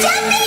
Jump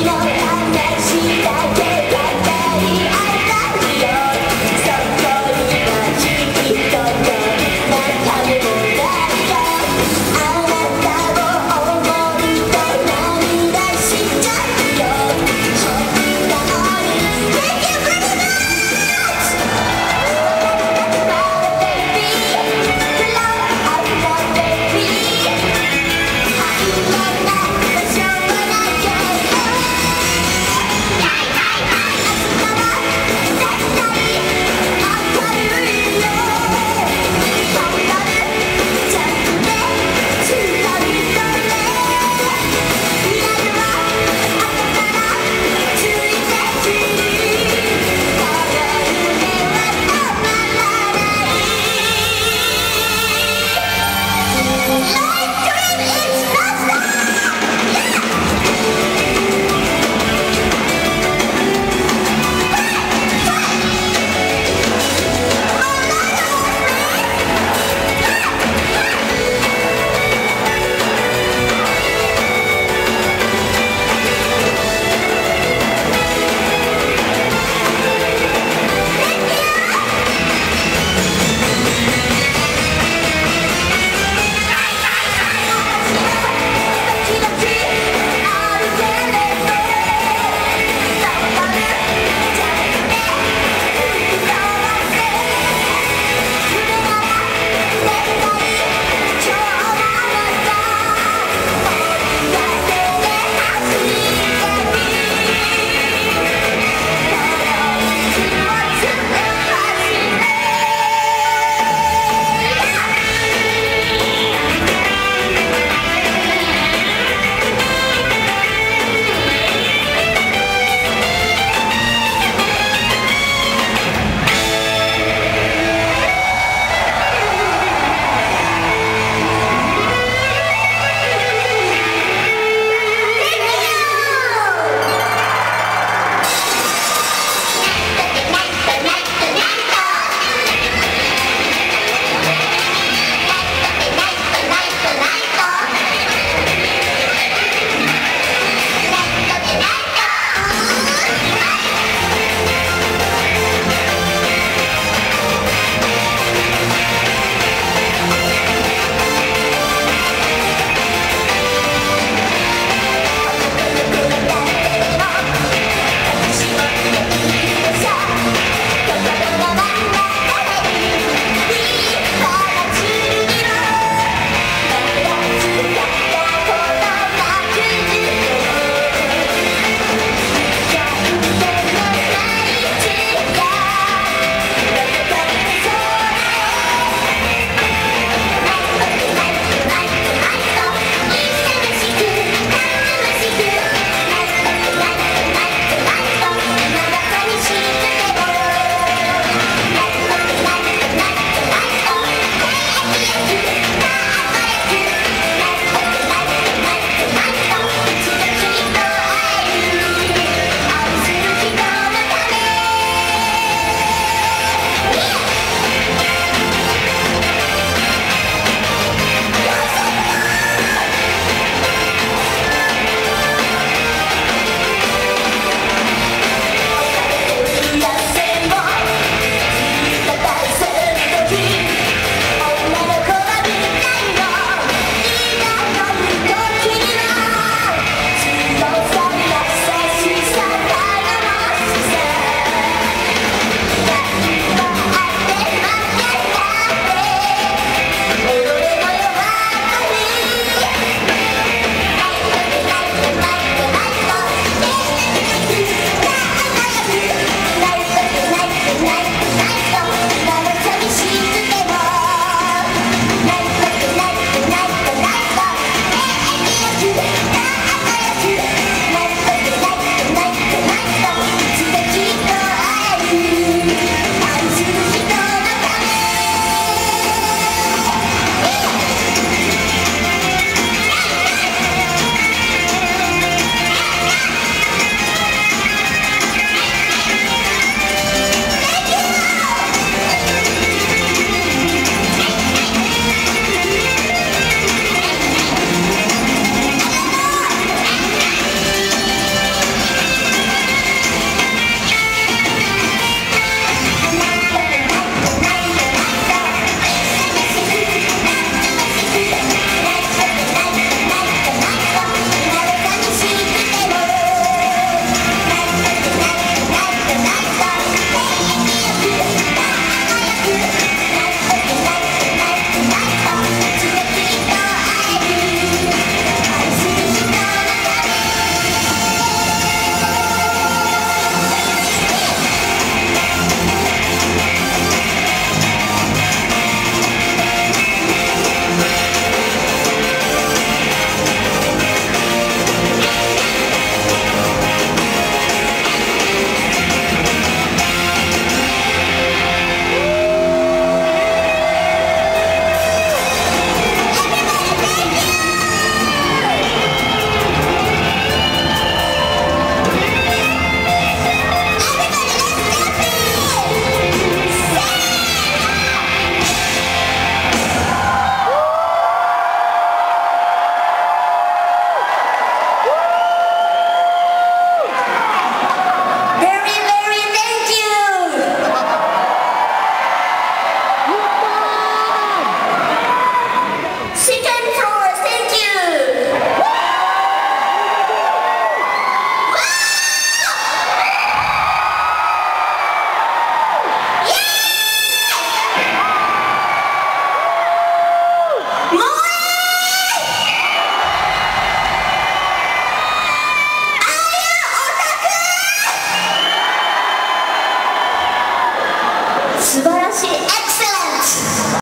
love.